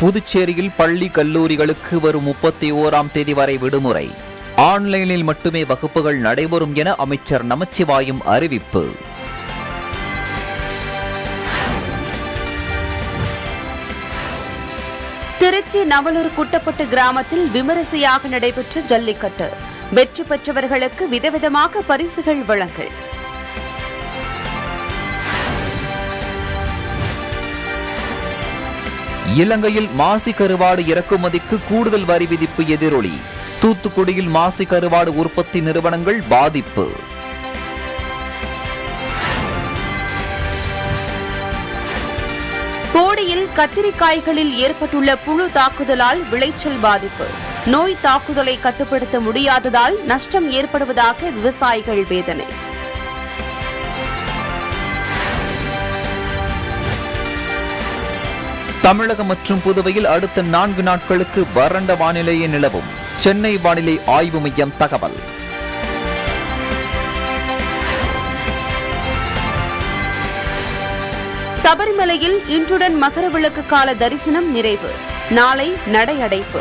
புதுச்சேரியில் பள்ளி கல்லூரிகளுக்கு வரும் முப்பத்தி ஓராம் தேதி வரை விடுமுறை. ஆன்லைனில் மட்டுமே வகுப்புகள் நடைபெறும் என அமைச்சர் நமச்சிவாயம் அறிவிப்பு. திருச்சி நவலூர் குட்டப்பட்டு கிராமத்தில் விமரிசையாக நடைபெற்ற ஜல்லிக்கட்டு. வெற்றி பெற்றவர்களுக்கு விதவிதமாக பரிசுகள் வழங்கல். இலங்கையில் மாசி கருவாடு இறக்குமதிக்கு கூடுதல் வரி விதிப்பு எதிரொலி. தூத்துக்குடியில் மாசி கருவாடு உற்பத்தி நிறுவனங்கள் பாதிப்பு. போடியில் கத்திரிக்காய்களில் ஏற்பட்டுள்ள புழு தாக்குதலால் விளைச்சல் பாதிப்பு. நோய் தாக்குதலை கட்டுப்படுத்த முடியாததால் நஷ்டம் ஏற்படுவதாக விவசாயிகள் வேதனை. தமிழகம் மற்றும் புதுவையில் அடுத்த நான்கு நாட்களுக்கு வறண்ட வானிலையே நிலவும். சென்னை வானிலை ஆய்வு மையம் தகவல். சபரிமலையில் இன்றுடன் மகரவிளக்கு கால தரிசனம் நிறைவு. நாளை நடை அடைப்பு.